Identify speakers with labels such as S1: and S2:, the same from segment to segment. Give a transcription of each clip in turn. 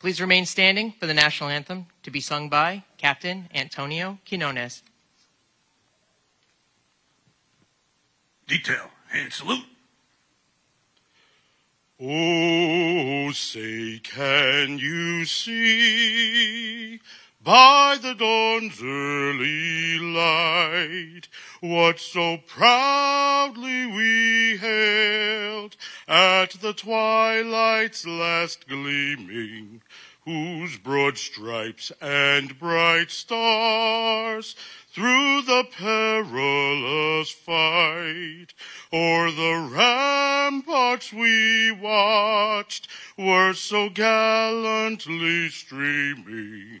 S1: Please, please remain standing for the national anthem to be sung by Captain Antonio Quinones.
S2: Detail, hand salute.
S3: Oh, say, can you see by the dawn's early light what so proudly we hailed at the twilight's last gleaming, whose broad stripes and bright stars through the perilous fight o'er the ramparts we watched were so gallantly streaming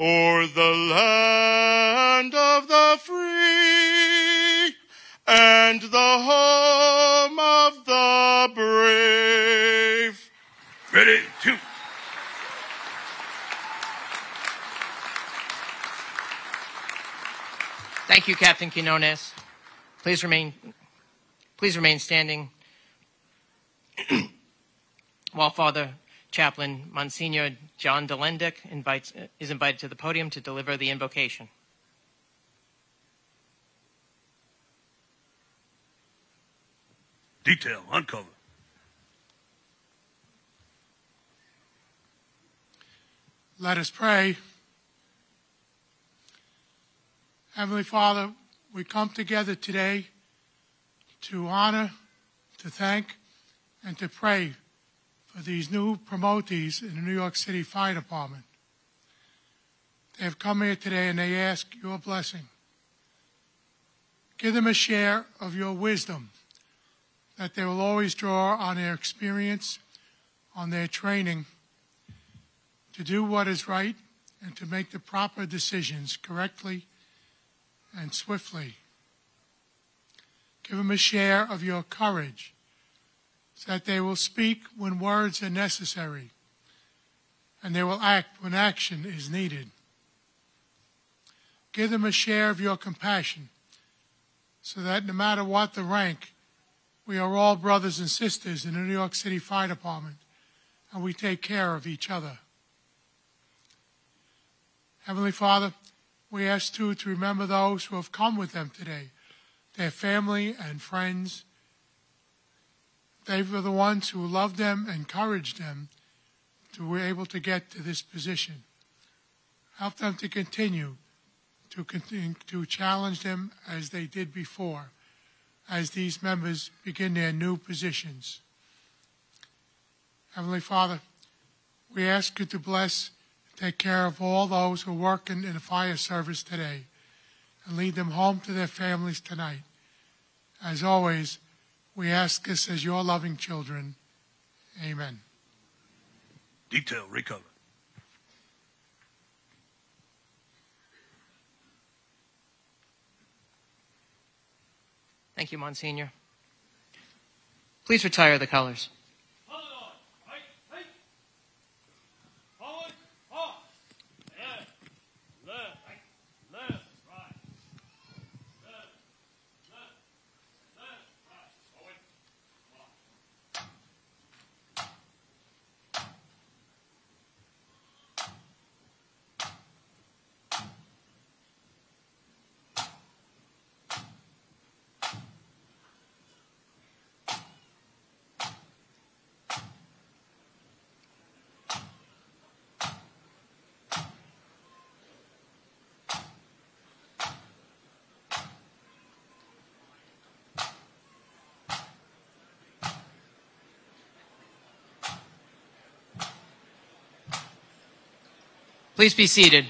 S3: o'er the land of the free and the home of the brave.
S2: Ready, two.
S1: Thank you, Captain Quinones. Please remain, please remain standing while Father Chaplain Monsignor John Delendick invites, is invited to the podium to deliver the invocation.
S2: Detail, uncover.
S4: Let us pray. Heavenly Father, we come together today to honor, to thank, and to pray for these new promotees in the New York City Fire Department. They have come here today and they ask your blessing. Give them a share of your wisdom that they will always draw on their experience, on their training, to do what is right and to make the proper decisions correctly and swiftly. Give them a share of your courage that they will speak when words are necessary and they will act when action is needed. Give them a share of your compassion so that no matter what the rank, we are all brothers and sisters in the New York City Fire Department and we take care of each other. Heavenly Father, we ask too to remember those who have come with them today, their family and friends. They were the ones who loved them, encouraged them to be able to get to this position. Help them to continue to continue to challenge them as they did before, as these members begin their new positions. Heavenly Father, we ask you to bless take care of all those who are working in the fire service today and lead them home to their families tonight. As always, we ask this as your loving children. Amen.
S2: Detail, recover.
S1: Thank you, Monsignor. Please retire the colors. Please be seated.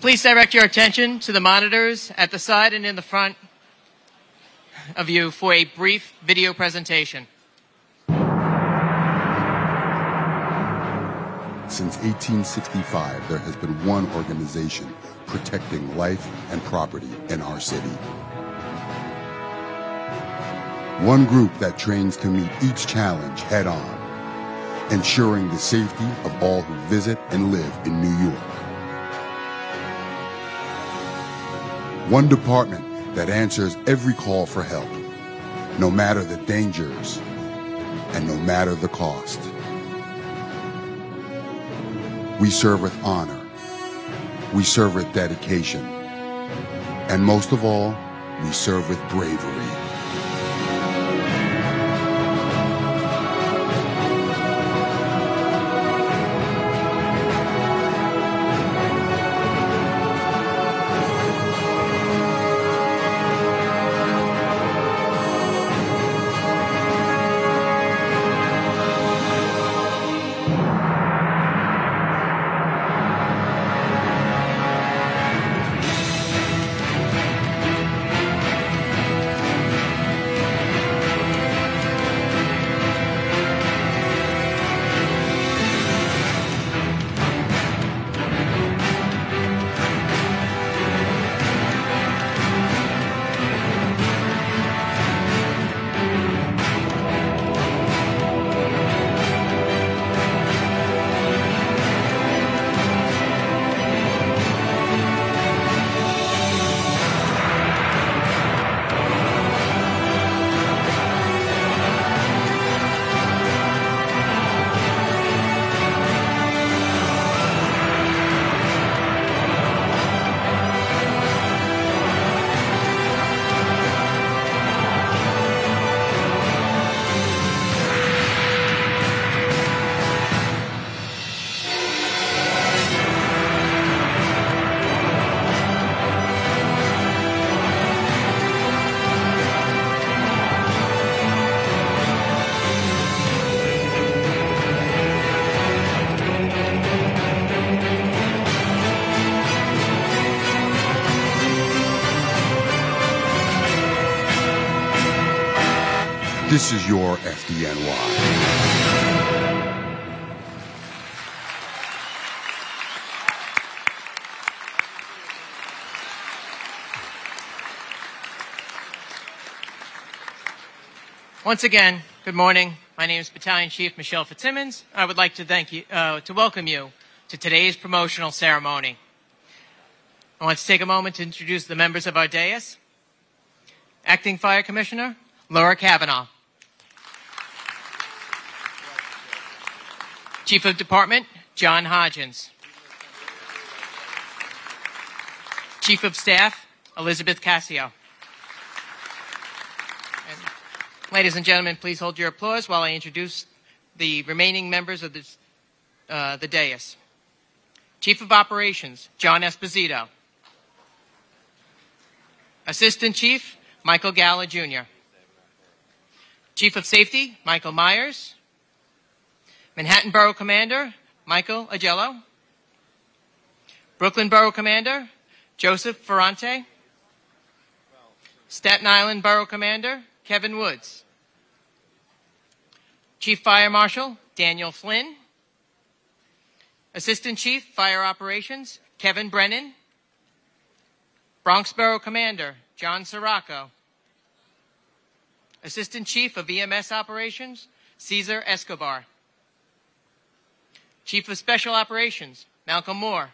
S1: Please direct your attention to the monitors at the side and in the front of you for a brief video presentation.
S5: Since 1865, there has been one organization protecting life and property in our city. One group that trains to meet each challenge head on, ensuring the safety of all who visit and live in New York. One department that answers every call for help, no matter the dangers and no matter the cost. We serve with honor. We serve with dedication. And most of all, we serve with bravery. This is your FDNY.
S1: Once again, good morning. My name is Battalion Chief Michelle Fitzsimmons. I would like to thank you, uh, to welcome you to today's promotional ceremony. I want to take a moment to introduce the members of our dais. Acting Fire Commissioner Laura Kavanagh. Chief of Department John Hodgins. Chief of Staff Elizabeth Cassio. And ladies and gentlemen, please hold your applause while I introduce the remaining members of this, uh, the dais. Chief of Operations John Esposito. Assistant Chief Michael Gala Jr. Chief of Safety Michael Myers. Manhattan Borough Commander Michael Agello. Brooklyn Borough Commander Joseph Ferrante. Staten Island Borough Commander Kevin Woods. Chief Fire Marshal Daniel Flynn. Assistant Chief Fire Operations Kevin Brennan. Bronx Borough Commander John Sirocco. Assistant Chief of EMS Operations Cesar Escobar. Chief of Special Operations Malcolm Moore.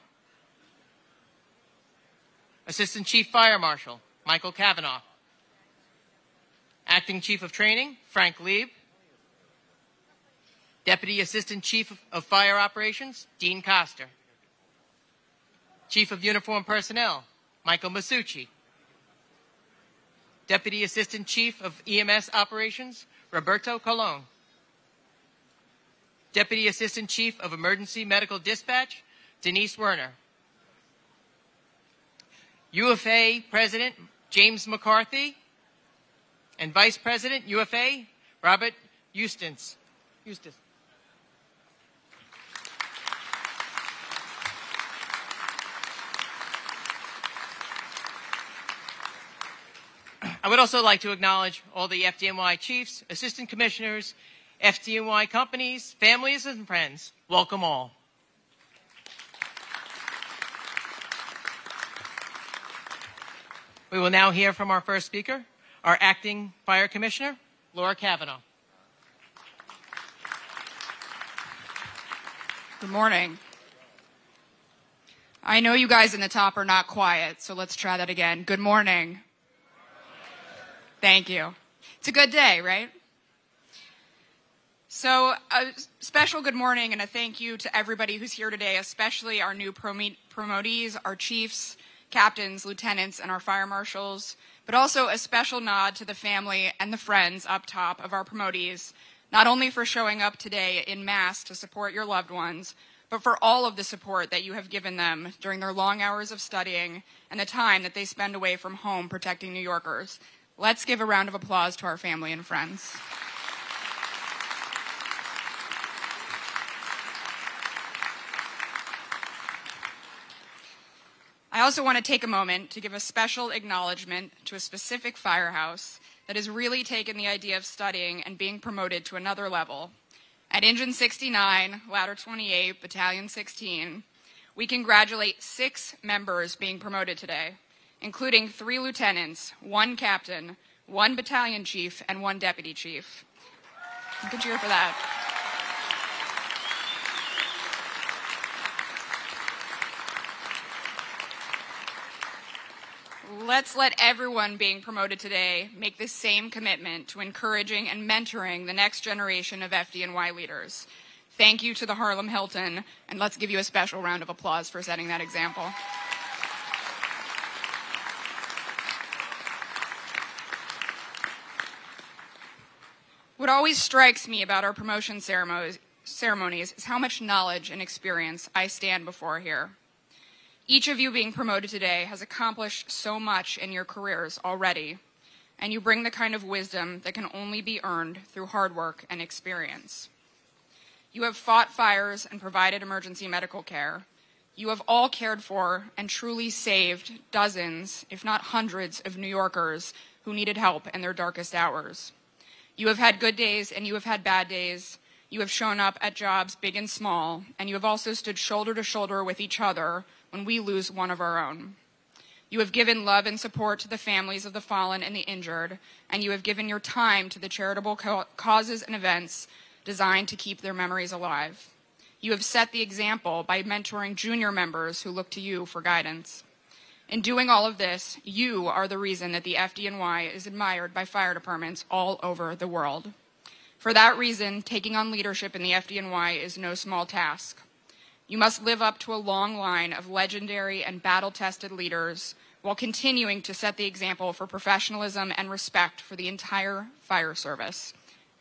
S1: Assistant Chief Fire Marshal Michael Kavanaugh. Acting Chief of Training Frank Leeb. Deputy Assistant Chief of Fire Operations Dean Coster. Chief of Uniform Personnel Michael Masucci. Deputy Assistant Chief of EMS Operations Roberto Colon. Deputy Assistant Chief of Emergency Medical Dispatch Denise Werner. UFA President James McCarthy and Vice President UFA Robert Eustace. Eustace. I would also like to acknowledge all the FDNY chiefs, assistant commissioners, FDNY companies, families, and friends, welcome all. We will now hear from our first speaker, our acting fire commissioner, Laura Kavanagh.
S6: Good morning. I know you guys in the top are not quiet, so let's try that again. Good morning. Thank you. It's a good day, right? So, a special good morning and a thank you to everybody who's here today, especially our new promotees, our chiefs, captains, lieutenants, and our fire marshals, but also a special nod to the family and the friends up top of our promotees, not only for showing up today in mass to support your loved ones, but for all of the support that you have given them during their long hours of studying and the time that they spend away from home protecting New Yorkers. Let's give a round of applause to our family and friends. I also want to take a moment to give a special acknowledgement to a specific firehouse that has really taken the idea of studying and being promoted to another level. At Engine 69, Ladder 28, Battalion 16, we congratulate six members being promoted today, including three lieutenants, one captain, one battalion chief, and one deputy chief. Good cheer for that. Let's let everyone being promoted today make the same commitment to encouraging and mentoring the next generation of FDNY leaders. Thank you to the Harlem Hilton, and let's give you a special round of applause for setting that example. What always strikes me about our promotion ceremonies, is how much knowledge and experience I stand before here. Each of you being promoted today has accomplished so much in your careers already, and you bring the kind of wisdom that can only be earned through hard work and experience. You have fought fires and provided emergency medical care. You have all cared for and truly saved dozens, if not hundreds, of New Yorkers who needed help in their darkest hours. You have had good days and you have had bad days. You have shown up at jobs big and small, and you have also stood shoulder to shoulder with each other when we lose one of our own. You have given love and support to the families of the fallen and the injured, and you have given your time to the charitable causes and events designed to keep their memories alive. You have set the example by mentoring junior members who look to you for guidance. In doing all of this, you are the reason that the FDNY is admired by fire departments all over the world. For that reason, taking on leadership in the FDNY is no small task. You must live up to a long line of legendary and battle tested leaders while continuing to set the example for professionalism and respect for the entire fire service.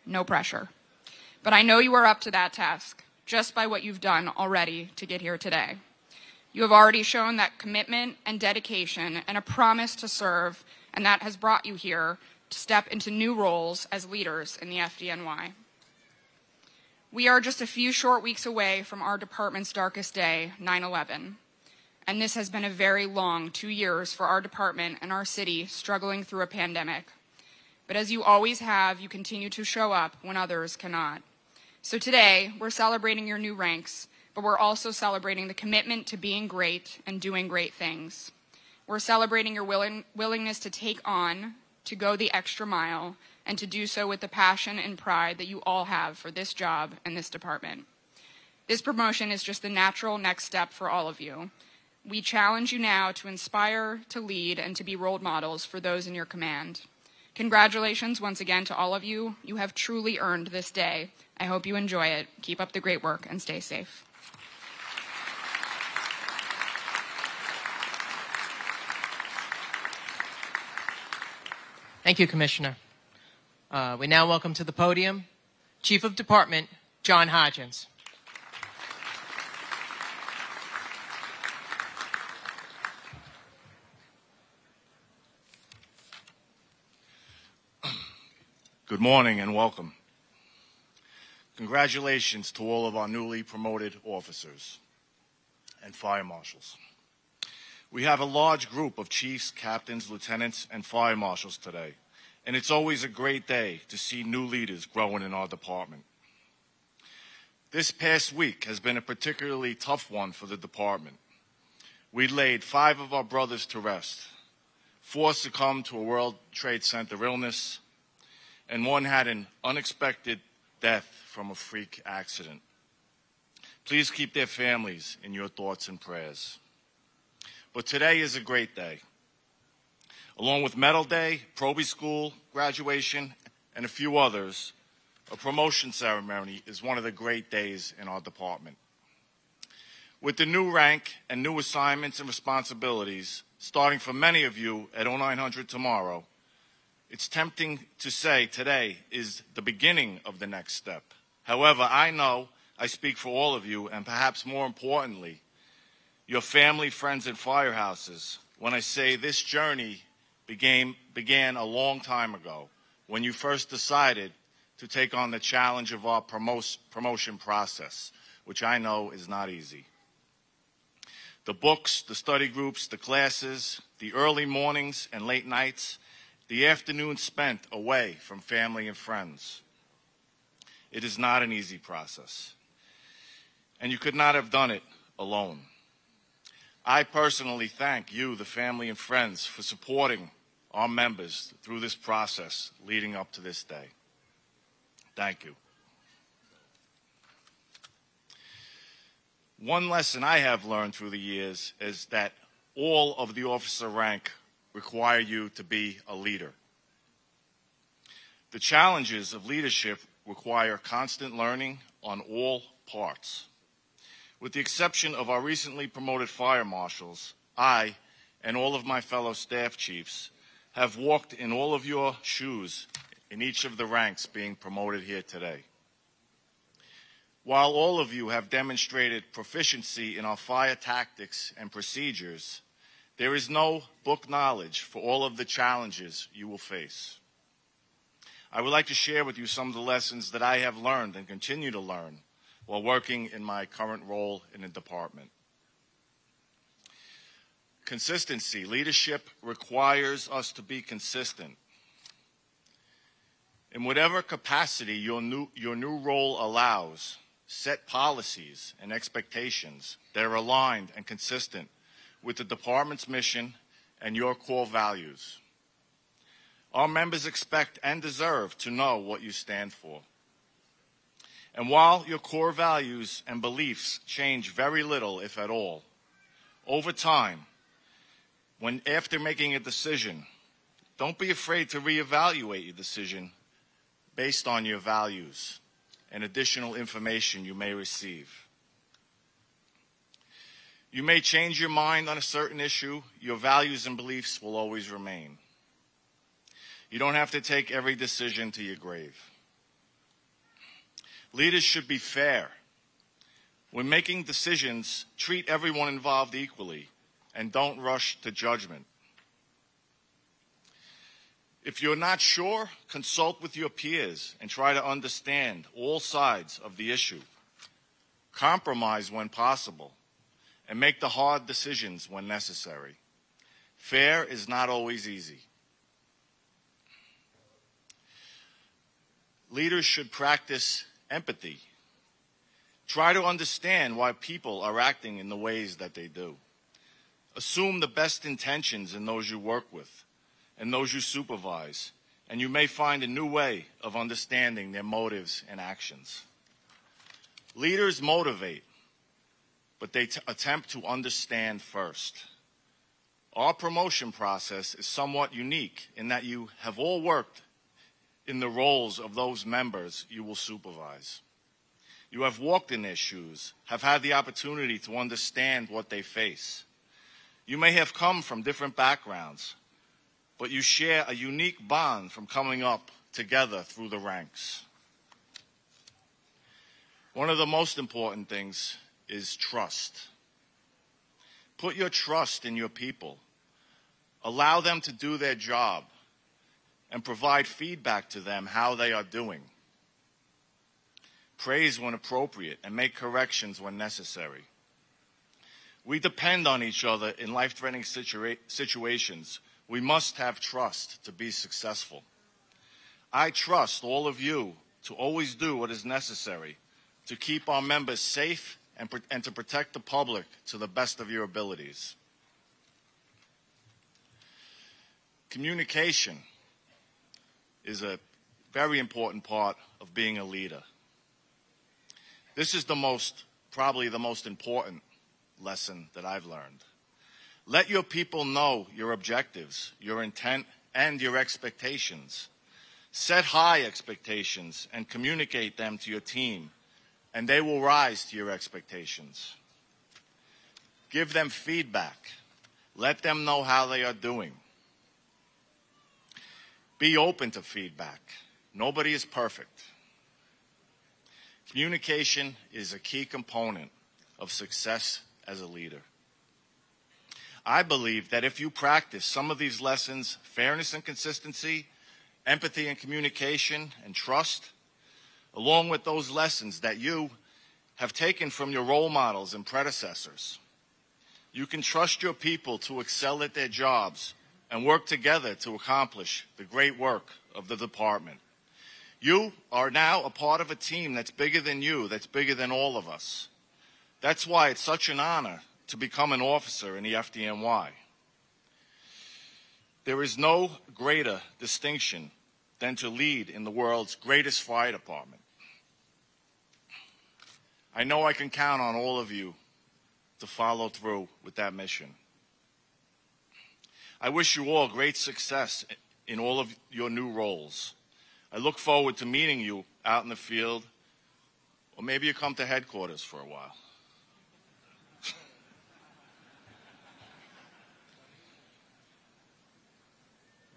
S6: No pressure. But I know you are up to that task just by what you've done already to get here today. You have already shown that commitment and dedication and a promise to serve, and that has brought you here to step into new roles as leaders in the FDNY. We are just a few short weeks away from our department's darkest day, 9 11. And this has been a very long two years for our department and our city struggling through a pandemic. But as you always have, you continue to show up when others cannot. So today, we're celebrating your new ranks, but we're also celebrating the commitment to being great and doing great things. We're celebrating your willing, willingness to take on, to go the extra mile, and to do so with the passion and pride that you all have for this job and this department. This promotion is just the natural next step for all of you. We challenge you now to inspire, to lead, and to be role models for those in your command. Congratulations once again to all of you. You have truly earned this day. I hope you enjoy it. Keep up the great work and stay safe.
S1: Thank you, Commissioner. Uh, we now welcome to the podium Chief of Department John Hodgins.
S7: Good morning and welcome. Congratulations to all of our newly promoted officers and fire marshals. We have a large group of chiefs, captains, lieutenants, and fire marshals today and it's always a great day to see new leaders growing in our department. This past week has been a particularly tough one for the department. We laid five of our brothers to rest. four succumbed to a World Trade Center illness, and one had an unexpected death from a freak accident. Please keep their families in your thoughts and prayers. But today is a great day. Along with Medal Day, Proby School graduation, and a few others, a promotion ceremony is one of the great days in our department. With the new rank and new assignments and responsibilities, starting for many of you at 0900 tomorrow, it's tempting to say today is the beginning of the next step. However, I know I speak for all of you, and perhaps more importantly, your family, friends, and firehouses, when I say this journey began, began a long time ago when you first decided to take on the challenge of our promotion process, which I know is not easy. The books, the study groups, the classes, the early mornings and late nights, the afternoons spent away from family and friends. It is not an easy process. And you could not have done it alone. I personally thank you, the family and friends, for supporting our members through this process leading up to this day. Thank you. One lesson I have learned through the years is that all of the officer rank require you to be a leader. The challenges of leadership require constant learning on all parts. With the exception of our recently promoted fire marshals, I and all of my fellow staff chiefs have walked in all of your shoes in each of the ranks being promoted here today. While all of you have demonstrated proficiency in our fire tactics and procedures, there is no book knowledge for all of the challenges you will face. I would like to share with you some of the lessons that I have learned and continue to learn while working in my current role in the department. Consistency. Leadership requires us to be consistent. In whatever capacity your new, your new role allows, set policies and expectations that are aligned and consistent with the department's mission and your core values. Our members expect and deserve to know what you stand for. And while your core values and beliefs change very little, if at all, over time, when after making a decision, don't be afraid to reevaluate your decision based on your values and additional information you may receive. You may change your mind on a certain issue, your values and beliefs will always remain. You don't have to take every decision to your grave. Leaders should be fair. When making decisions, treat everyone involved equally and don't rush to judgment. If you're not sure, consult with your peers and try to understand all sides of the issue. Compromise when possible and make the hard decisions when necessary. Fair is not always easy. Leaders should practice empathy. Try to understand why people are acting in the ways that they do. Assume the best intentions in those you work with and those you supervise, and you may find a new way of understanding their motives and actions. Leaders motivate, but they attempt to understand first. Our promotion process is somewhat unique in that you have all worked in the roles of those members you will supervise. You have walked in their shoes, have had the opportunity to understand what they face. You may have come from different backgrounds, but you share a unique bond from coming up together through the ranks. One of the most important things is trust. Put your trust in your people. Allow them to do their job and provide feedback to them how they are doing. Praise when appropriate and make corrections when necessary. We depend on each other in life threatening situa- situations. We must have trust to be successful. I trust all of you to always do what is necessary to keep our members safe and, and to protect the public to the best of your abilities. Communication is a very important part of being a leader. This is the most, probably the most important lesson that I've learned. Let your people know your objectives, your intent, and your expectations. Set high expectations and communicate them to your team, and they will rise to your expectations. Give them feedback. Let them know how they are doing. Be open to feedback. Nobody is perfect. Communication is a key component of success as a leader. I believe that if you practice some of these lessons fairness and consistency, empathy and communication, and trust along with those lessons that you have taken from your role models and predecessors. You can trust your people to excel at their jobs and work together to accomplish the great work of the department. You are now a part of a team that's bigger than you, that's bigger than all of us. That's why it's such an honor to become an officer in the FDNY. There is no greater distinction than to lead in the world's greatest fire department. I know I can count on all of you to follow through with that mission. I wish you all great success in all of your new roles. I look forward to meeting you out in the field, or maybe you come to headquarters for a while.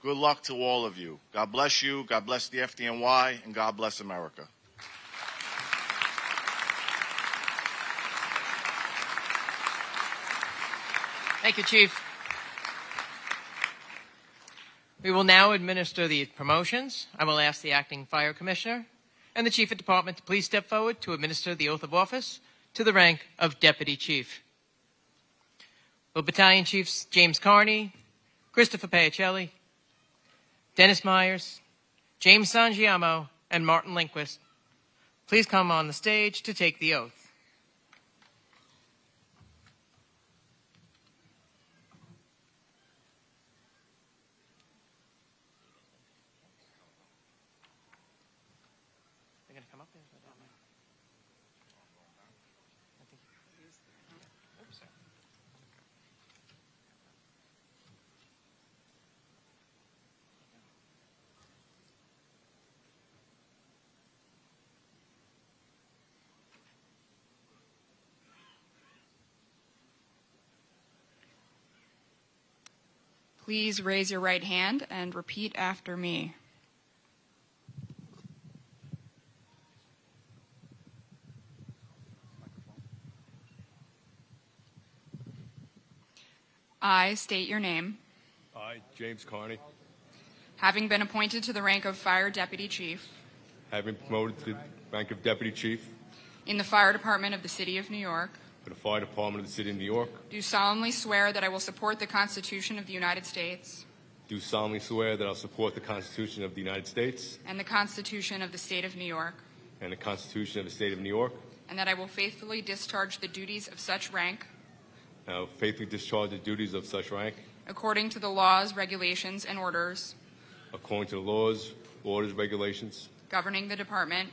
S7: Good luck to all of you. God bless you. God bless the FDNY, and God bless America.
S1: Thank you, Chief. We will now administer the promotions. I will ask the acting fire commissioner and the chief of department to please step forward to administer the oath of office to the rank of deputy chief. Will Battalion Chiefs James Carney, Christopher Paocelli, Dennis Myers, James Sangiamo, and Martin Lindquist please come on the stage to take the oath. They're going to come up there? I don't know. I think- Oops, sorry.
S6: Please raise your right hand and repeat after me. I state your name,
S8: I, James Carney,
S6: having been appointed to the rank of Fire Deputy Chief
S8: been promoted to the rank of Deputy Chief
S6: in the Fire Department of the City of New York,
S8: for the Fire Department of the City of New York.
S6: do solemnly swear that I will support the Constitution of the United States
S8: Do solemnly swear that I'll support the Constitution of the United States
S6: and the Constitution of the State of New York,
S8: and the Constitution of the State of New York,
S6: and that I will faithfully discharge the duties of such rank
S8: and I will faithfully discharge the duties of such rank
S6: according to the laws, regulations, and orders
S8: according to the laws, orders, regulations
S6: governing the department,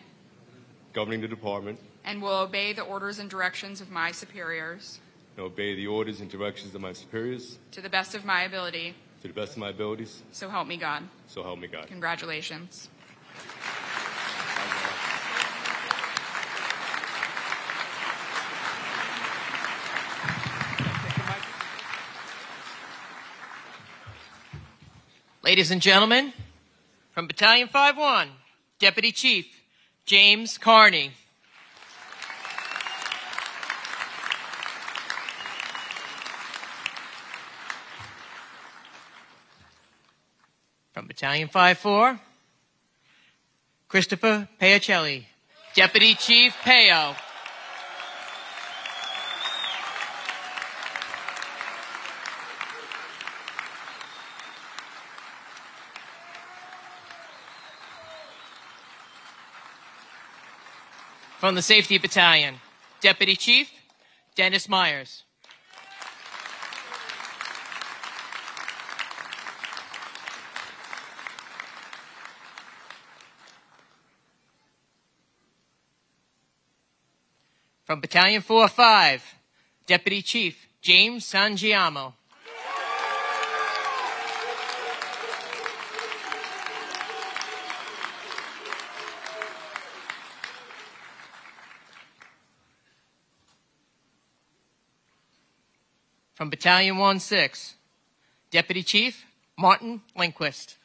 S8: governing the department,
S6: and will obey the orders and directions of my superiors
S8: and obey the orders and directions of my superiors
S6: to the best of my ability.
S8: to the best of my abilities.
S6: So help me God.
S8: So help me God.
S6: Congratulations.
S1: Ladies and gentlemen, from Battalion 5-1, Deputy Chief James Carney. From Battalion 5-4, Christopher Paocelli, Deputy Chief Peo. From the Safety Battalion, Deputy Chief Dennis Myers. From Battalion 4-5, Deputy Chief James Sangiamo. From Battalion 1-6, Deputy Chief Martin Lindquist.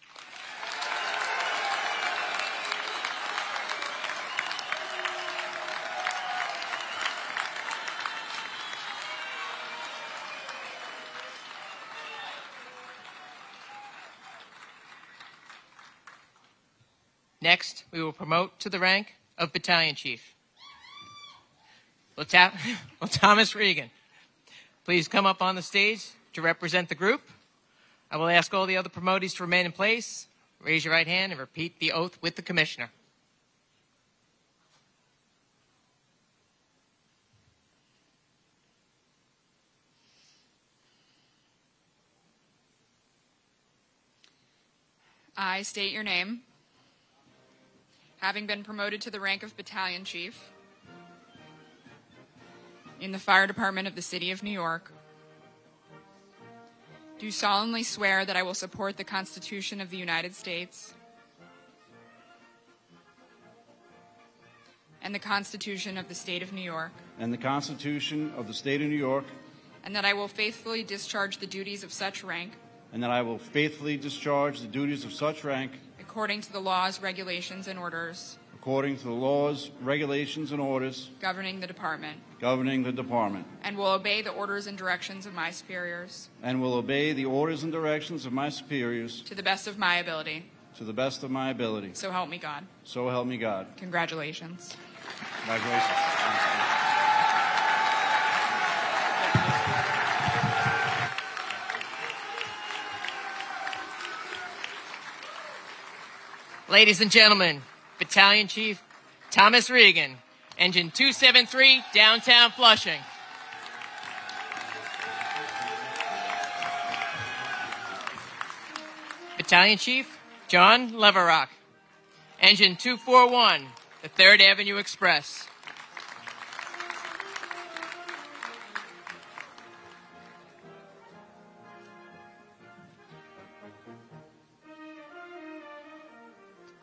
S1: Next, we will promote to the rank of Battalion Chief. Will Thomas Regan please come up on the stage to represent the group? I will ask all the other promotees to remain in place. Raise your right hand and repeat the oath with the Commissioner.
S6: I state your name. Having been promoted to the rank of battalion chief in the fire department of the city of New York, do solemnly swear that I will support the Constitution of the United States and the Constitution of the state of New York,
S9: and the Constitution of the State of New York,
S6: and that I will faithfully discharge the duties of such rank
S9: and that I will faithfully discharge the duties of such rank
S6: according to the laws, regulations, and orders
S9: according to the laws, regulations, and orders
S6: governing the department,
S9: governing the department,
S6: and will obey the orders and directions of my superiors
S9: and will obey the orders and directions of my superiors
S6: to the best of my ability.
S9: to the best of my ability.
S6: So help me God.
S9: So help me God.
S6: Congratulations.
S9: Congratulations.
S1: Ladies and gentlemen, Battalion Chief Thomas Regan, Engine 273, downtown Flushing. Battalion Chief John Leverock, Engine 241, the 3rd Avenue Express.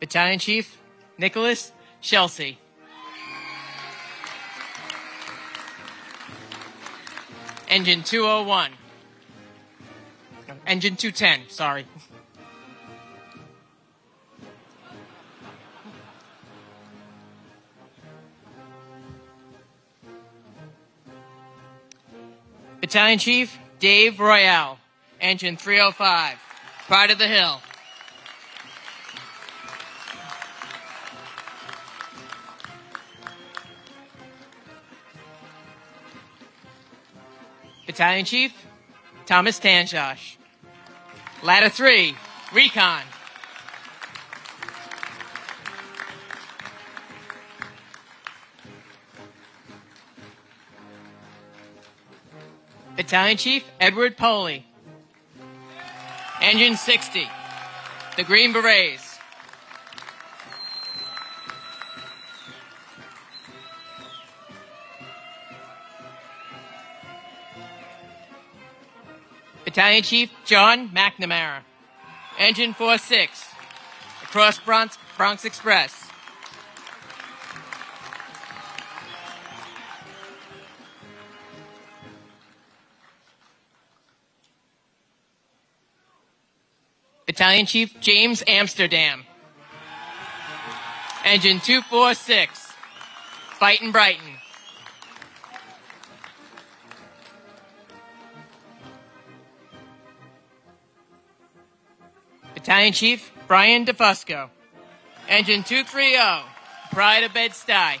S1: Battalion Chief Nicholas Chelsea. Engine 201. Engine 210, sorry. Battalion Chief Dave Royale, Engine 305, Pride of the Hill. Battalion Chief Thomas Tanjosh. Ladder 3, Recon. Battalion Chief Edward Poley. Engine 60, the Green Berets. Battalion Chief John McNamara. Engine 46, across Bronx, Bronx Express. Battalion Chief James Amsterdam. Engine 246, Fighting Brighton. Battalion Chief Brian DeFusco. Engine 230, Pride of Bed-Stuy.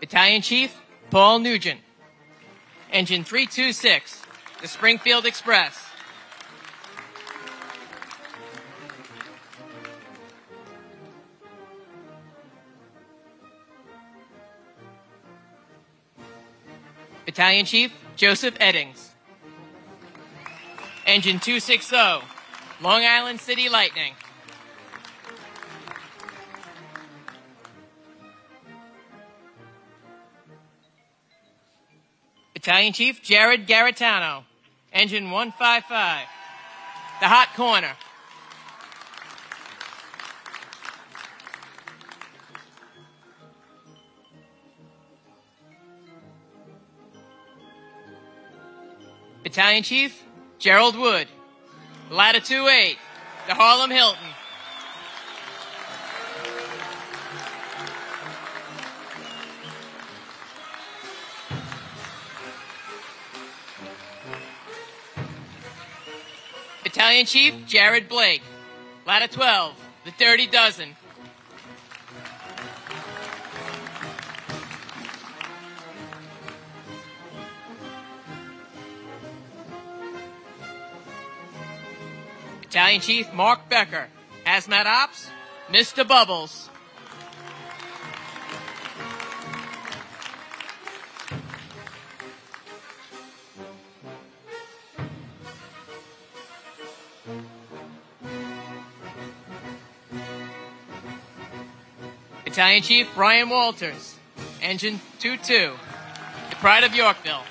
S1: Battalion Chief Paul Nugent. Engine 326, the Springfield Express. Battalion Chief Joseph Eddings. Engine 260, Long Island City Lightning. Battalion Chief Jared Garitano, Engine 155, the hot corner. Battalion Chief Gerald Wood, Ladder 28, the Harlem Hilton. Battalion Chief Jared Blake, Ladder 12, the Dirty Dozen. Battalion Chief Mark Becker, Hazmat Ops, Mr. Bubbles. Battalion Chief Brian Walters, Engine 2-2, the Pride of Yorkville.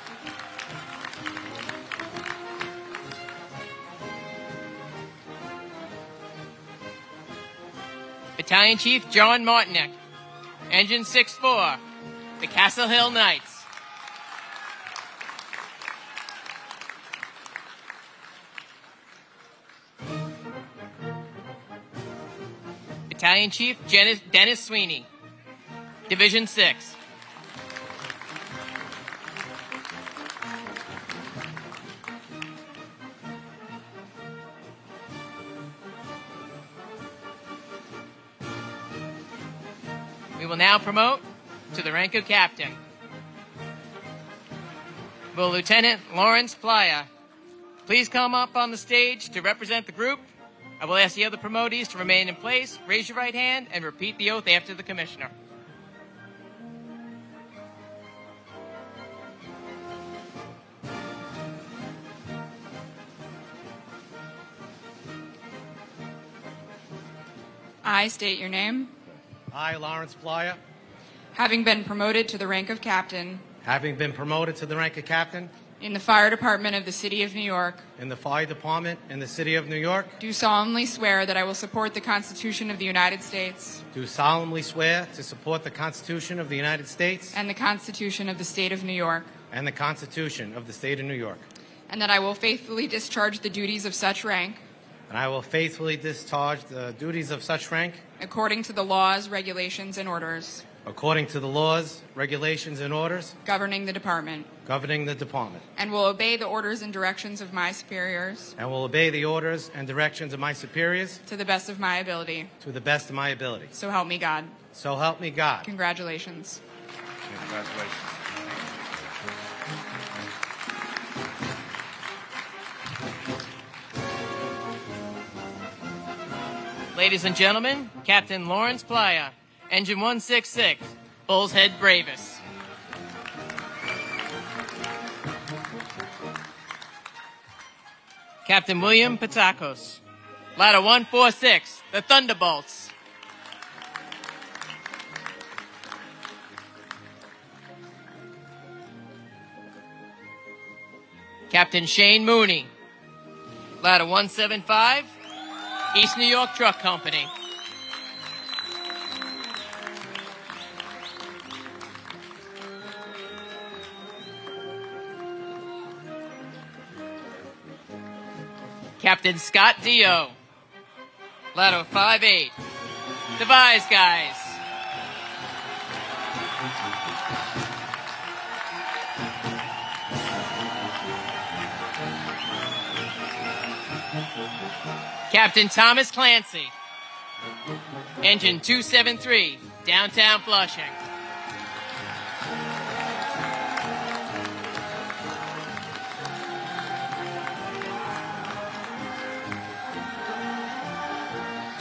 S1: Battalion Chief John Martinek, Engine 6-4, the Castle Hill Knights. Battalion Chief Dennis, Dennis Sweeney, Division 6. Now promote to the rank of captain. Will Lieutenant Lawrence Playa please come up on the stage to represent the group? I will ask the other promotees to remain in place, raise your right hand, and repeat the oath after the commissioner.
S6: I state your name.
S10: I, Lawrence Playa,
S6: Having been promoted to the rank of captain.
S10: Having been promoted to the rank of captain.
S6: In the fire department of the city of New York,
S10: in the fire department in the city of New York,
S6: do solemnly swear that I will support the Constitution of the United States.
S10: Do solemnly swear to support the Constitution of the United States.
S6: And the Constitution of the state of New York,
S10: and the Constitution of the state of New York.
S6: and that I will faithfully discharge the duties of such rank
S10: And I will faithfully discharge the duties of such rank
S6: according to the laws, regulations, and orders
S10: according to the laws, regulations, and orders
S6: governing the department,
S10: governing the department,
S6: and will obey the orders and directions of my superiors
S10: and will obey the orders and directions of my superiors
S6: to the best of my ability.
S10: to the best of my ability.
S6: So help me God.
S10: So help me God.
S6: Congratulations.
S7: Congratulations.
S1: Ladies and gentlemen, Captain Lawrence Playa, Engine 166, Bull's Head Bravest. Captain William Patakos, Ladder 146, the Thunderbolts. Captain Shane Mooney, Ladder 175, East New York Truck Company. Captain Scott Dio, Ladder 58, Devise Guys. Captain Thomas Clancy, Engine 273, Downtown Flushing.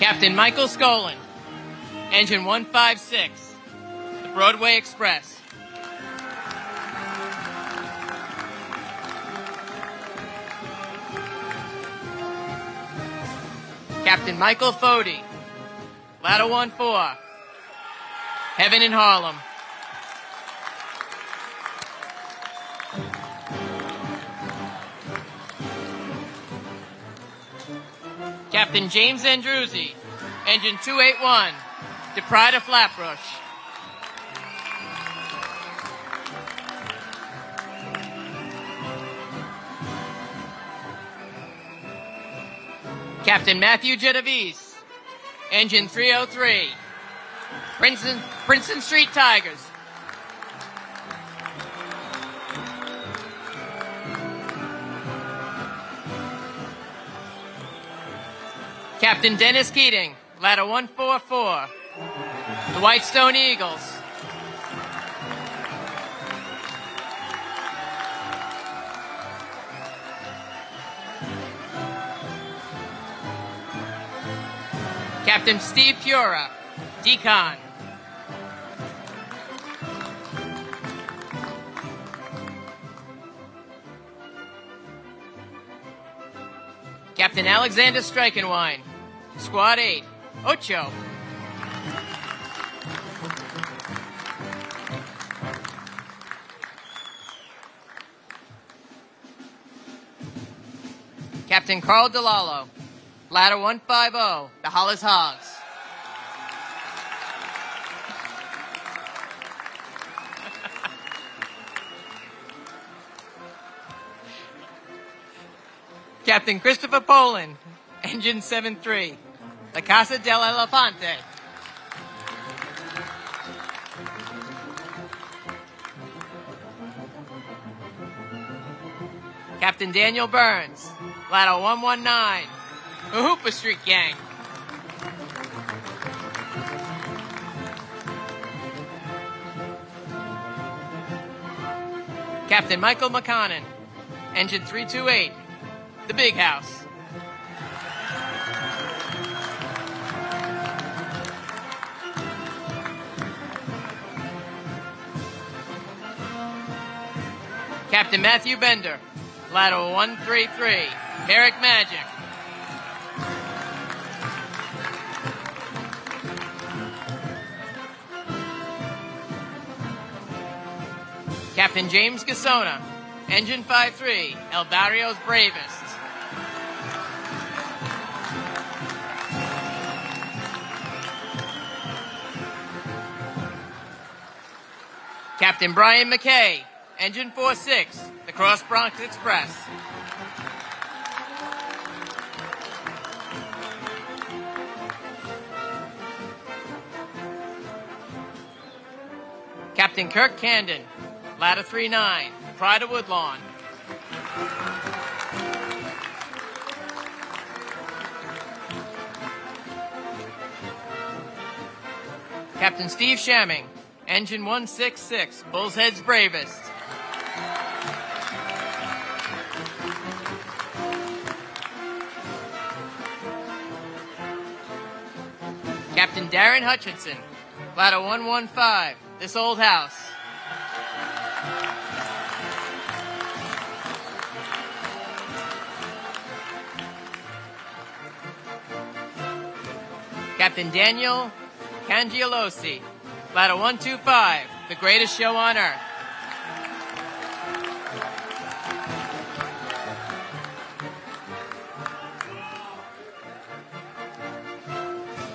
S1: Captain Michael Skolin, Engine 156, the Broadway Express. Captain Michael Fody, ladder 1-4, Heaven in Harlem. Captain James Andruzzi, engine 281, DePrida Flatbush. Captain Matthew Genovese, engine 303, Princeton, Princeton Street Tigers. Captain Dennis Keating, ladder 144, the Whitestone Eagles. Captain Steve Pura, Decon. Captain Alexander Strikenwine, Squad 8, Ocho. Captain Carl DeLallo, Ladder 150, the Hollis Hogs. Captain Christopher Poland, Engine 73, La Casa del Elefante. Captain Daniel Burns, Ladder 119, the Hooper Street Gang. Captain Michael McConnon, Engine 328, the Big House. Captain Matthew Bender, Ladder 133, Merrick Magic. Captain James Casona, Engine 53, El Barrio's Bravest. Captain Brian McKay, Engine 46, the Cross Bronx Express. Captain Kirk Candon, Ladder 39, Pride of Woodlawn. Captain Steve Shamming, Engine 166, Bull's Head's Bravest. Captain Darren Hutchinson, Ladder 115, This Old House. Captain Daniel Cangialosi, Ladder 125, the greatest show on earth.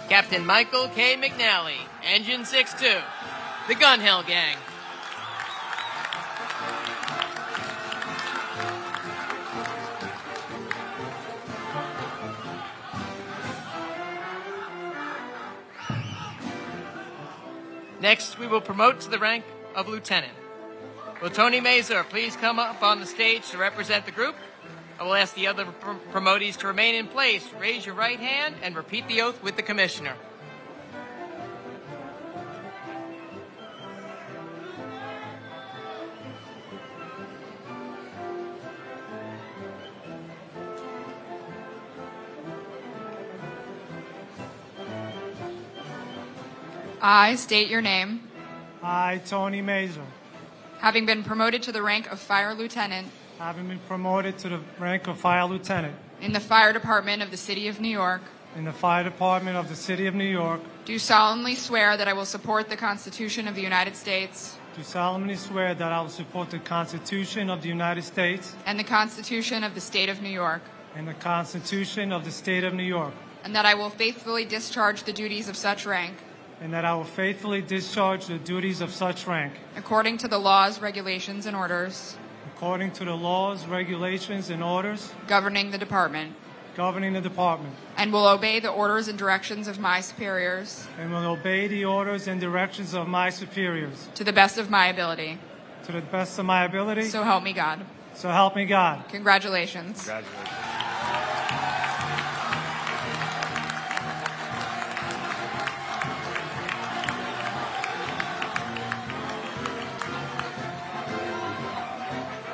S1: Captain Michael K. McNally, Engine 6-2, the Gun Hill Gang. Next, we will promote to the rank of lieutenant. Will Tony Mazer please come up on the stage to represent the group? I will ask the other pr- promotees to remain in place. Raise your right hand and repeat the oath with the commissioner.
S6: I state your name,
S11: I, Tony Mazer,
S6: having been promoted to the rank of fire lieutenant
S11: having been promoted to the rank of fire lieutenant
S6: in the fire department of the city of New York,
S11: in the Fire Department of the City of New York,
S6: do solemnly swear that I will support the Constitution of the United States
S11: do solemnly swear that I will support the Constitution of the United States
S6: and the Constitution of the State of New York,
S11: and the Constitution of the State of New York,
S6: and that I will faithfully discharge the duties of such rank
S11: and that I will faithfully discharge the duties of such rank
S6: according to the laws, regulations, and orders
S11: according to the laws, regulations, and orders
S6: governing the department,
S11: governing the department,
S6: and will obey the orders and directions of my superiors
S11: and will obey the orders and directions of my superiors
S6: to the best of my ability.
S11: to the best of my ability.
S6: So help me God.
S11: So help me God.
S6: Congratulations.
S7: Congratulations.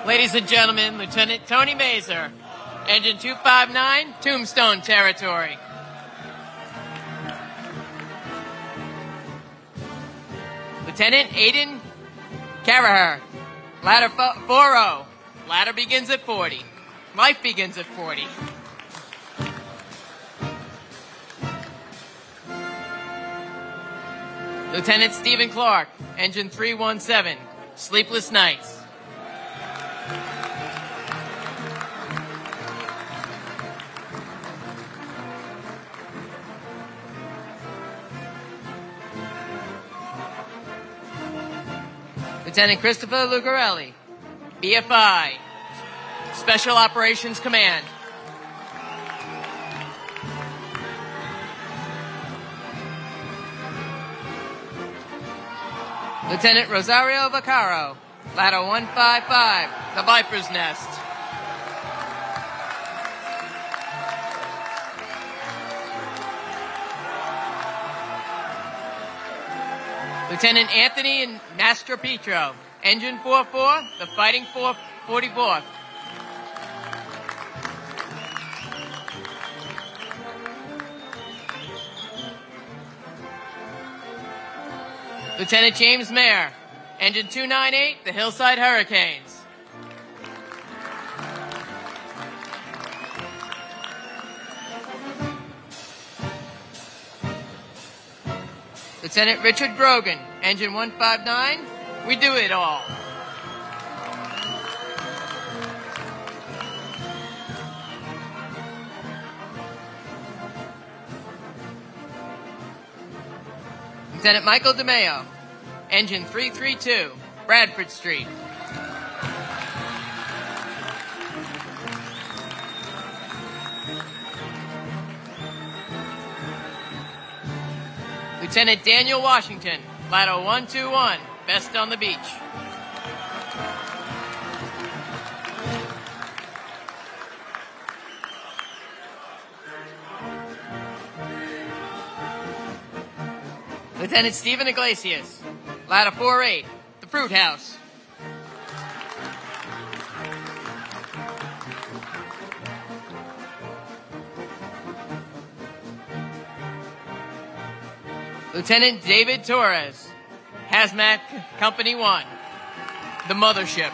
S1: Ladies and gentlemen, Lieutenant Tony Mazer, Engine 259, Tombstone Territory. Lieutenant Aiden Carraher, ladder fo- 40. Ladder begins at 40. Life begins at 40. Lieutenant Stephen Clark, Engine 317, Sleepless Nights. Lieutenant Christopher Lugarelli, BFI, Special Operations Command. Lieutenant Rosario Vaccaro, Ladder 155, the Viper's Nest. Lieutenant Anthony and Mastro Petro, Engine 44, the Fighting 444th. Lieutenant James Mayer, Engine 298, the Hillside Hurricanes. Lieutenant Richard Brogan, Engine 159, we do it all. Lieutenant Michael DeMeo, Engine 332, Bradford Street. Lieutenant Daniel Washington, Ladder 121, Best on the Beach. Lieutenant Stephen Iglesias, Ladder 48, The Fruit House. Lieutenant David Torres, Hazmat Company 1, The Mothership.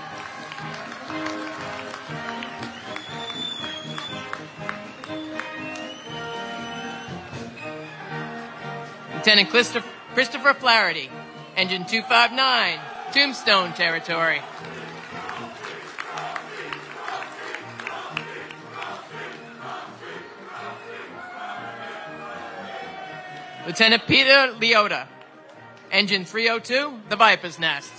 S1: Lieutenant Christopher, Christopher Flaherty, Engine 259, Tombstone Territory. Lieutenant Peter Leota, Engine 302, The Viper's Nest.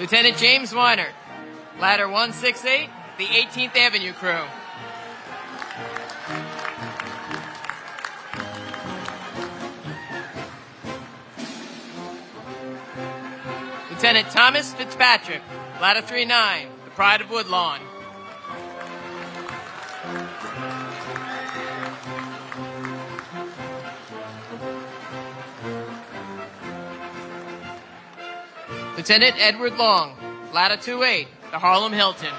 S1: Lieutenant James Weiner, Ladder 168, the 18th Avenue crew. Lieutenant Thomas Fitzpatrick, Ladder 39, the Pride of Woodlawn. Lieutenant Edward Long, Ladder 28, the Harlem Hilton.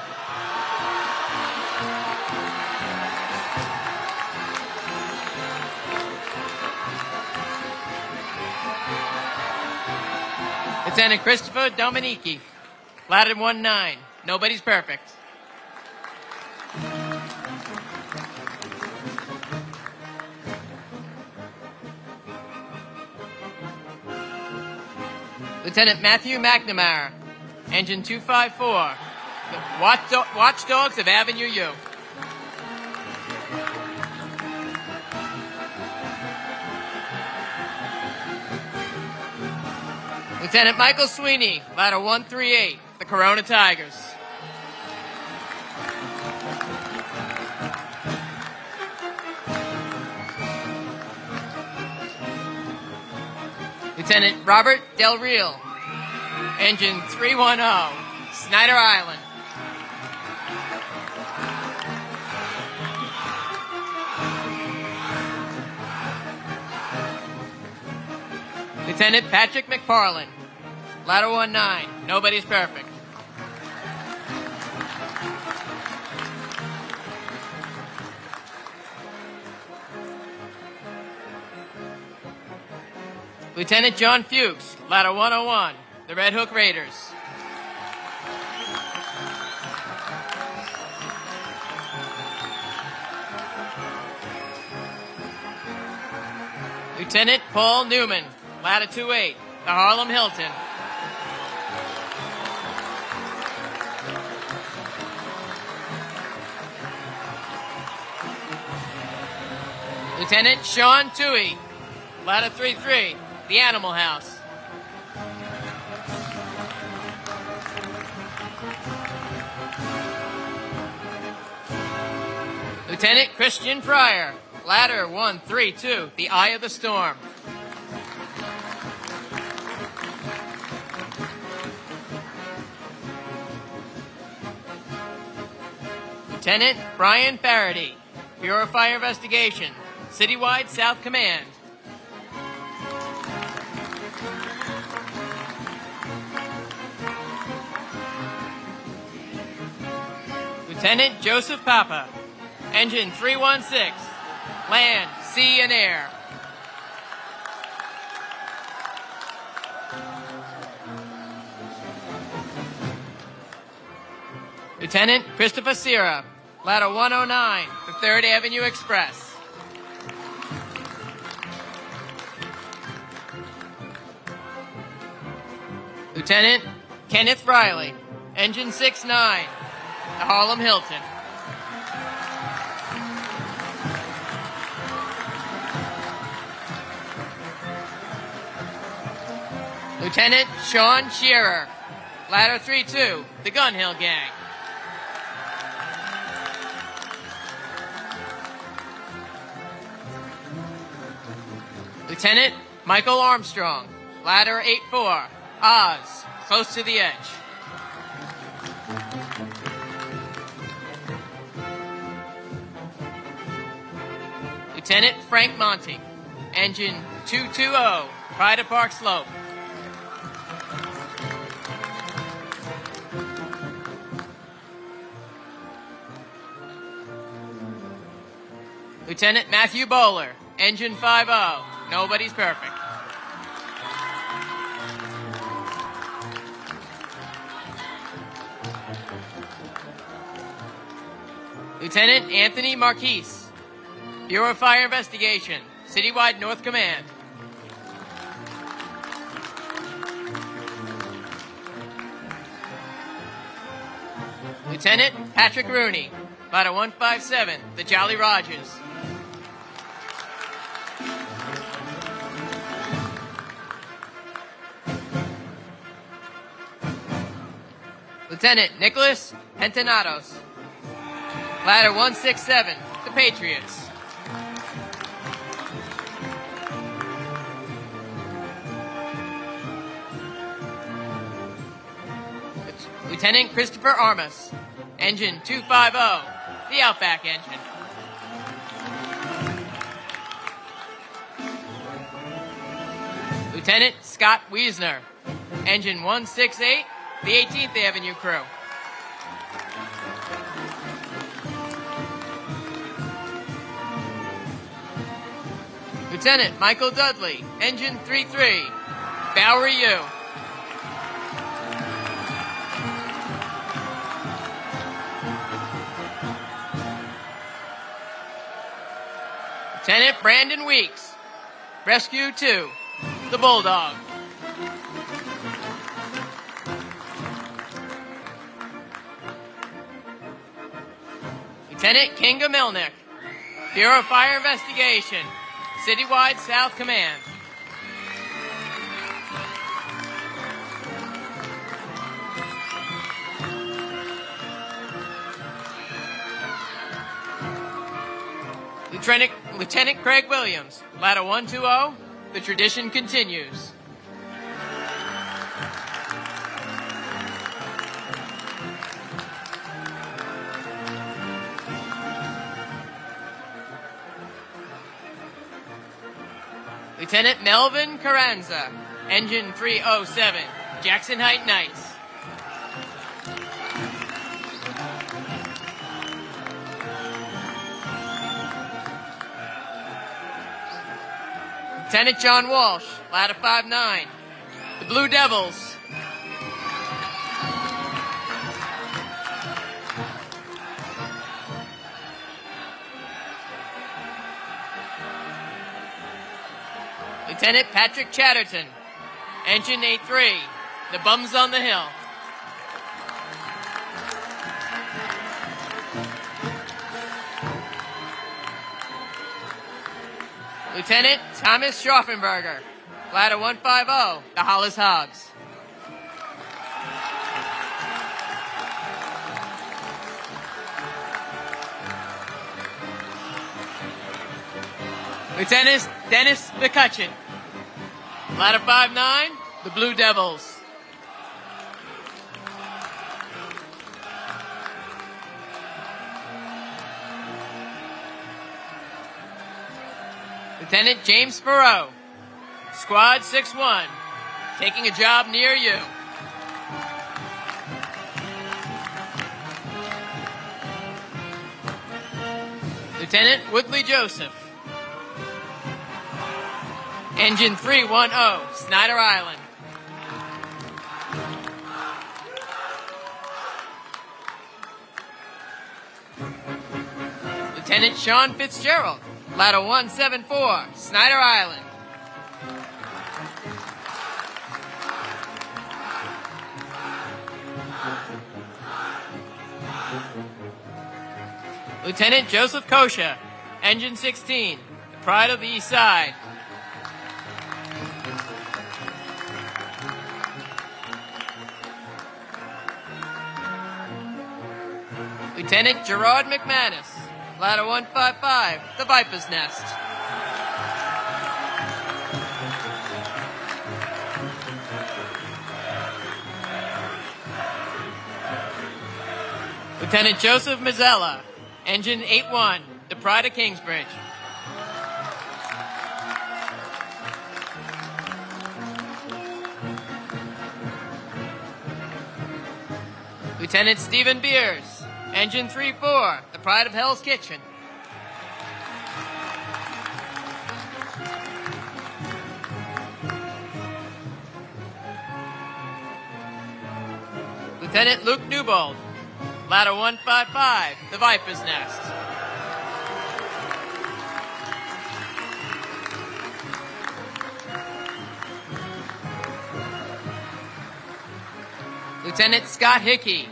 S1: Lieutenant Christopher Dominici, ladder 1-9. Nobody's perfect. Lieutenant Matthew McNamara, engine 254, the watch- watchdogs of Avenue U. Lieutenant Michael Sweeney, ladder 138, the Corona Tigers. Lieutenant Robert Del Real, engine 310, Snyder Island. Lieutenant Patrick McFarland, ladder 19, nobody's perfect. Lieutenant John Fuchs, ladder 101, the Red Hook Raiders. Lieutenant Paul Newman, ladder 28, the Harlem Hilton. Lieutenant Sean Tui, ladder 33, the Animal House. Lieutenant Christian Pryor, ladder 132, the Eye of the Storm. Lieutenant Brian Faraday, Bureau of Fire Investigation, Citywide South Command. Lieutenant Joseph Papa, Engine 316, Land, Sea, and Air. Lieutenant Christopher Sierra, Ladder 109, the 3rd Avenue Express. Lieutenant Kenneth Riley, Engine 69, the Harlem Hilton. Lieutenant Sean Shearer, Ladder 3-2, the Gun Hill Gang. Lieutenant Michael Armstrong, Ladder 8-4, Oz, close to the edge. Lieutenant Frank Monty, Engine 220, Pride of Park Slope. Lieutenant Matthew Bowler, Engine 50, nobody's perfect. Lieutenant Anthony Marquise, Bureau of Fire Investigation, Citywide North Command. Lieutenant Patrick Rooney, Ladder 157, the Jolly Rogers. Lieutenant Nicholas Pentanatos, Ladder 167, the Patriots. Lieutenant Christopher Armas, Engine 250, the Outback engine. Lieutenant Scott Wiesner, Engine 168, the 18th Avenue crew. Lieutenant Michael Dudley, Engine 33, Bowery U. Lieutenant Brandon Weeks, Rescue 2, The Bulldog. Lieutenant Kinga Milnick, Bureau of Fire Investigation, Citywide South Command. Lieutenant, Lieutenant Craig Williams, ladder 120. The tradition continues. Lieutenant Melvin Carranza, Engine 307, Jackson Heights Knights. Lieutenant John Walsh, ladder 5-9, the Blue Devils. Lieutenant Patrick Chatterton, Engine 8-3, the Bums on the Hill. Lieutenant Thomas Schroffenberger, ladder 150, the Hollis Hogs. Lieutenant Dennis McCutcheon, ladder 5-9, the Blue Devils. Lieutenant James Burrow, Squad 6-1, taking a job near you. Lieutenant Woodley Joseph, Engine 310, Snyder Island. Lieutenant Sean Fitzgerald, Ladder 174, Snyder Island. Lieutenant Joseph Kosha, Engine 16, the Pride of the East Side. Lieutenant Gerard McManus, Ladder 155, the Viper's Nest. Lieutenant Joseph Mazzella, Engine 81, the Pride of Kingsbridge. Lieutenant Stephen Beers, Engine 3-4, the Pride of Hell's Kitchen. Lieutenant Luke Newbold, Ladder 155, the Viper's Nest. Lieutenant Scott Hickey,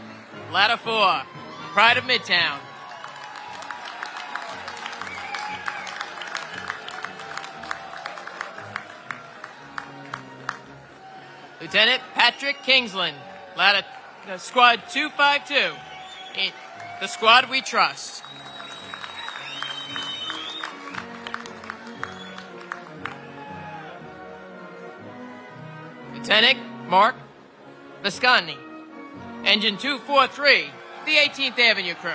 S1: Ladder 4, Pride of Midtown. Lieutenant Patrick Kingsland, Squad 252, in the squad we trust. Lieutenant Mark Viscani, Engine 243, the 18th Avenue crew.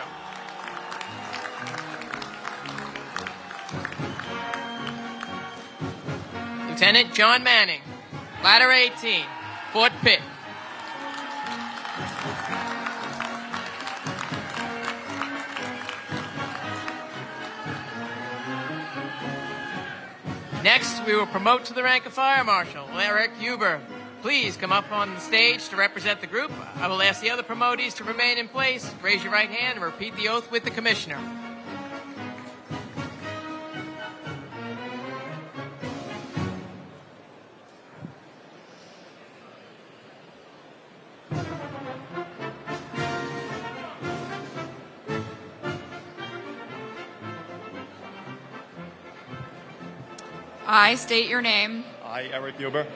S1: Lieutenant John Manning, Ladder 18, Fort Pitt. Next, we will promote to the rank of Fire Marshal, Eric Huber. Please come up on the stage to represent the group. I will ask the other promotees to remain in place. Raise your right hand and repeat the oath with the commissioner.
S6: I state your name.
S12: I, Eric Huber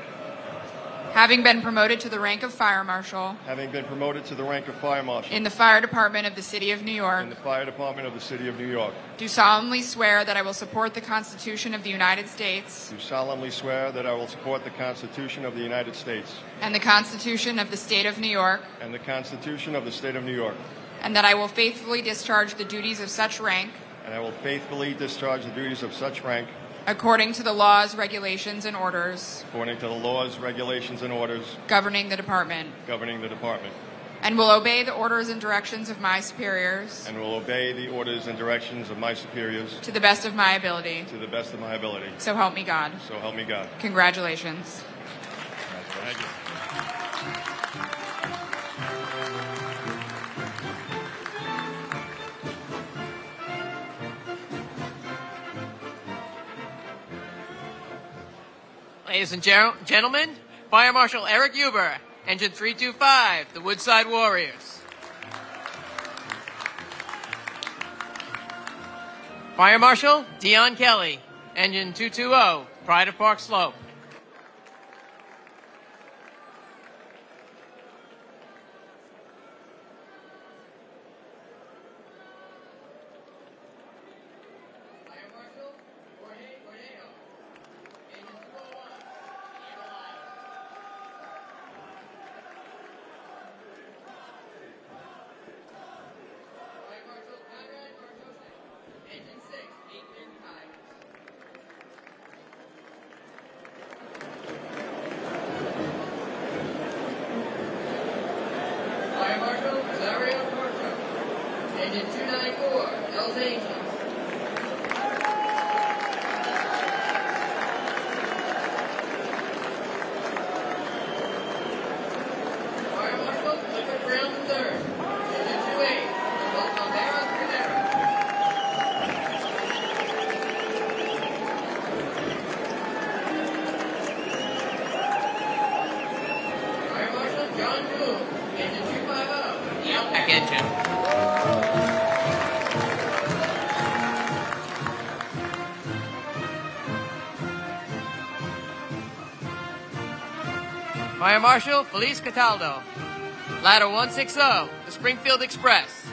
S6: having been promoted to the rank of Fire Marshal
S12: having been promoted to the rank of Fire Marshal
S6: in the Fire Department of the City of New York,
S12: in the Fire Department of the City of New York,
S6: do solemnly swear that I will support the Constitution of the United States
S12: do solemnly swear that I will support the Constitution of the United States
S6: and the Constitution of the State of New York,
S12: and the Constitution of the State of New York,
S6: and that I will faithfully discharge the duties of such rank
S12: and I will faithfully discharge the duties of such rank
S6: according to the laws, regulations, and orders
S12: according to the laws, regulations, and orders
S6: governing the department,
S12: governing the department,
S6: and will obey the orders and directions of my superiors
S12: and will obey the orders and directions of my superiors
S6: to the best of my ability.
S12: to the best of my ability.
S6: So help me God.
S12: So help me God.
S6: Congratulations.
S12: Thank you.
S1: Ladies and gen- gentlemen, Fire Marshal Eric Huber, Engine 325, the Woodside Warriors. Fire Marshal Dion Kelly, Engine 220, Pride of Park Slope. Fire Marshal Felice Cataldo, Ladder 160, the Springfield Express.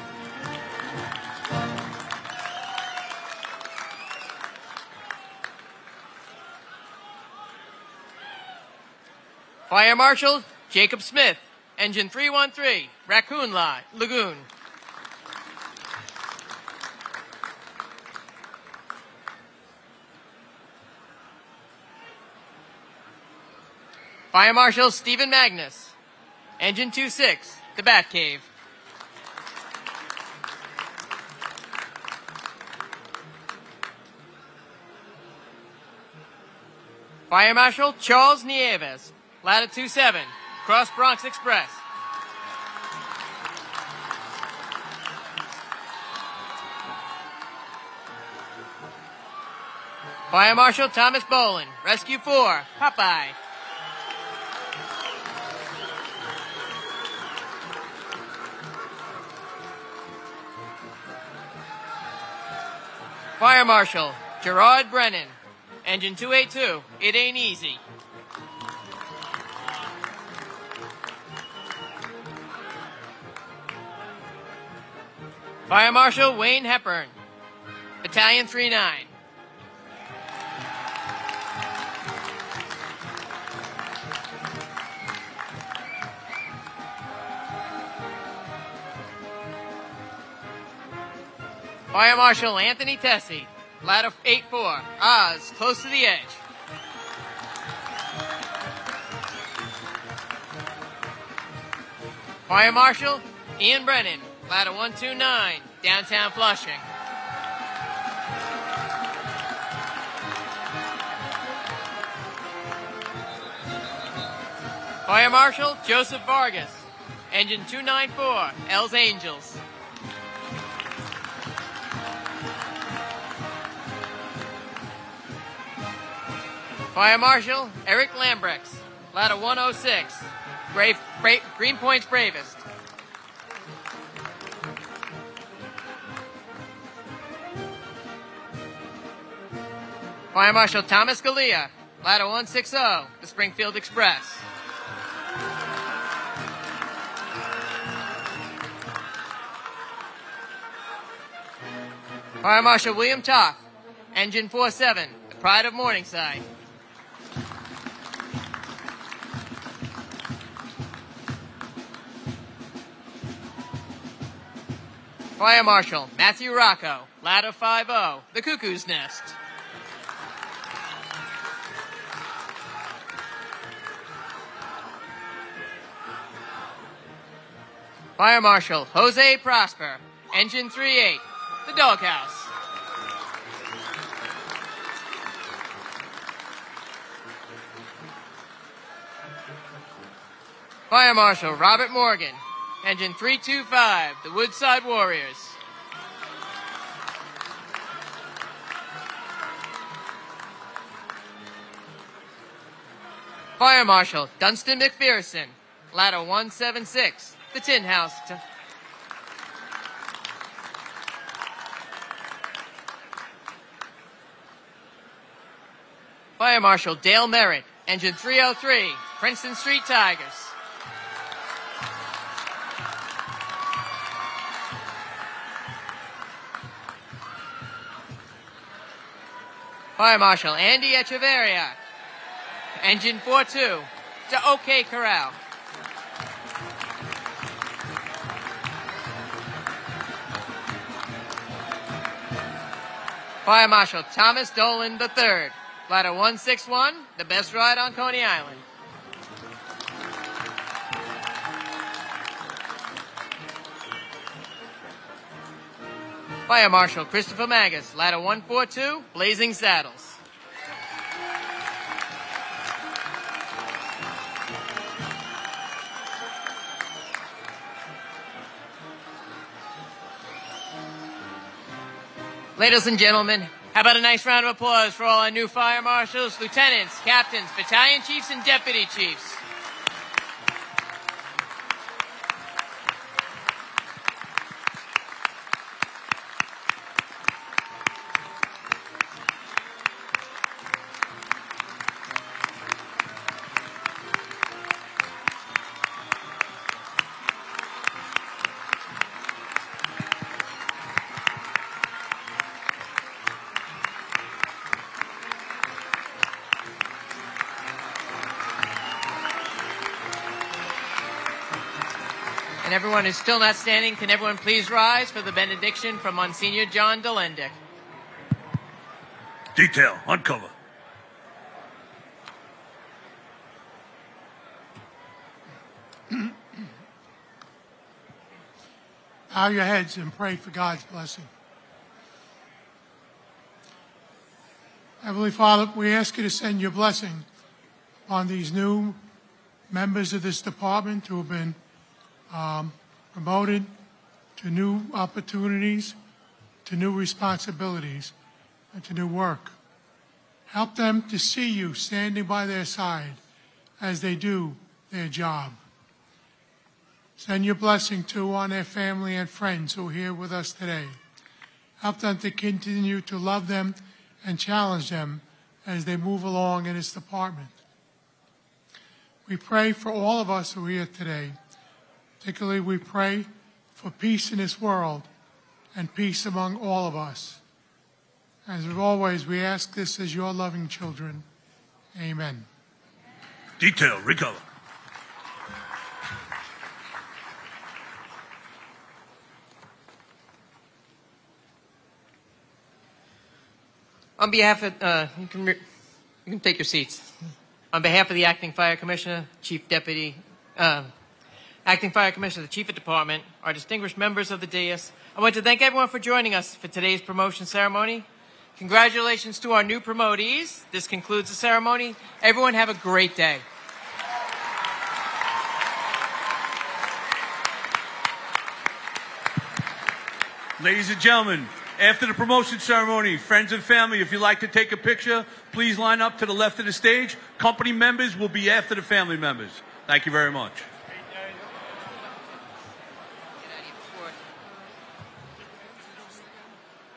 S1: Fire Marshal Jacob Smith, Engine 313, Raccoon Lagoon. Fire Marshal Stephen Magnus, Engine 26, the Bat Cave. Fire Marshal Charles Nieves, Ladder 27, Cross Bronx Express. Fire Marshal Thomas Bolin, Rescue 4, Popeye. Fire Marshal Gerard Brennan, Engine 282, It Ain't Easy. Fire Marshal Wayne Hepburn, Battalion 39. Fire Marshal Anthony Tessie, Ladder 8-4, Oz, close to the edge. Fire Marshal Ian Brennan, Ladder 129, downtown Flushing. Fire Marshal Joseph Vargas, Engine 294, Els Angels. Fire Marshal Eric Lambrex, Ladder 106, Brave, Bra- Greenpoint's Bravest. Fire Marshal Thomas Galea, Ladder 160, the Springfield Express. Fire Marshal William Toth, Engine 47, the Pride of Morningside. Fire Marshal Matthew Rocco, Ladder 50, the Cuckoo's Nest. Fire Marshal Jose Prosper, Engine 38, the Doghouse. Fire Marshal Robert Morgan, Engine 325, the Woodside Warriors. Fire Marshal Dunstan McPherson, Ladder 176, the Tin House. Fire Marshal Dale Merritt, Engine 303, Princeton Street Tigers. Fire Marshal Andy Echeverria, Engine 4-2 to OK Corral. Fire Marshal Thomas Dolan III, Ladder 161, the best ride on Coney Island. Fire Marshal Christopher Magus, Ladder 142, Blazing Saddles. Ladies and gentlemen, how about a nice round of applause for all our new fire marshals, lieutenants, captains, battalion chiefs, and deputy chiefs. And everyone who's still not standing, can everyone please rise for the benediction from Monsignor John Delendick?
S3: Detail, uncover.
S4: Bow your heads and pray for God's blessing. Heavenly Father, we ask you to send your blessing on these new members of this department who have been um, promoted to new opportunities, to new responsibilities, and to new work. Help them to see you standing by their side as they do their job. Send your blessing too on their family and friends who are here with us today. Help them to continue to love them and challenge them as they move along in this department. We pray for all of us who are here today. Particularly, we pray for peace in this world and peace among all of us. As always, we ask this as your loving children. Amen.
S3: Detail, recover.
S1: On behalf of, uh, you can, re- you can take your seats. On behalf of the Acting Fire Commissioner, Chief Deputy, uh, Acting Fire Commissioner, the Chief of Department, our distinguished members of the dais, I want to thank everyone for joining us for today's promotion ceremony. Congratulations to our new promotees. This concludes the ceremony. Everyone have a great day.
S2: Ladies and gentlemen, after the promotion ceremony, friends and family, if you'd like to take a picture, please line up to the left of the stage. Company members will be after the family members. Thank you very much.